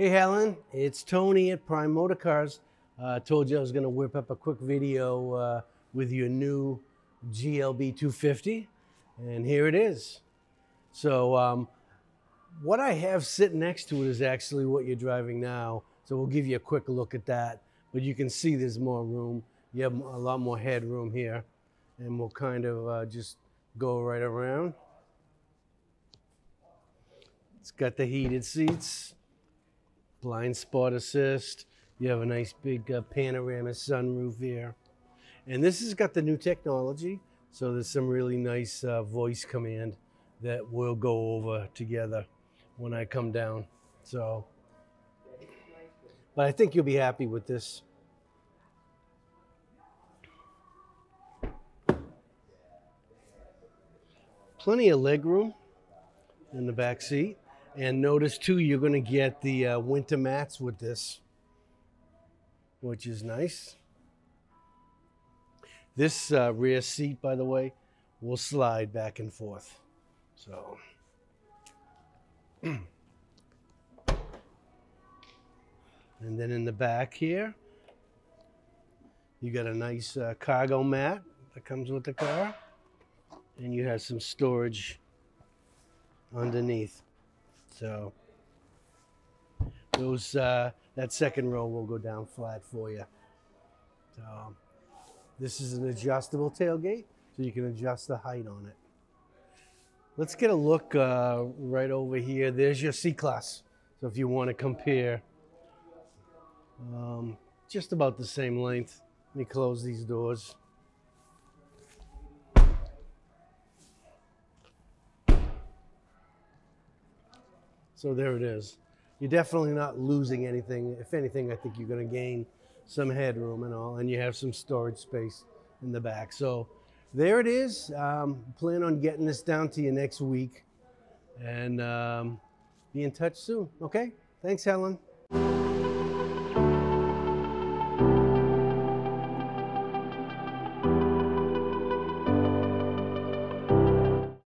Hey Helen, it's Tony at Prime Motor Cars. Uh, told you I was going to whip up a quick video uh, with your new GLB 250, and here it is. So, um, what I have sitting next to it is actually what you're driving now. So, we'll give you a quick look at that. But you can see there's more room. You have a lot more headroom here, and we'll kind of uh, just go right around. It's got the heated seats blind spot assist. You have a nice big uh, panorama sunroof here. And this has got the new technology. So there's some really nice uh, voice command that we'll go over together when I come down. So, but I think you'll be happy with this. Plenty of leg room in the back seat. And notice too, you're going to get the uh, winter mats with this, which is nice. This uh, rear seat, by the way, will slide back and forth. So. and then in the back here, you got a nice uh, cargo mat that comes with the car. And you have some storage underneath. So those uh, that second row will go down flat for you. So this is an adjustable tailgate, so you can adjust the height on it. Let's get a look uh, right over here. There's your C-Class. So if you want to compare, um, just about the same length. Let me close these doors. So there it is. You're definitely not losing anything. If anything, I think you're going to gain some headroom and all, and you have some storage space in the back. So there it is. Um, plan on getting this down to you next week and um, be in touch soon. Okay? Thanks, Helen.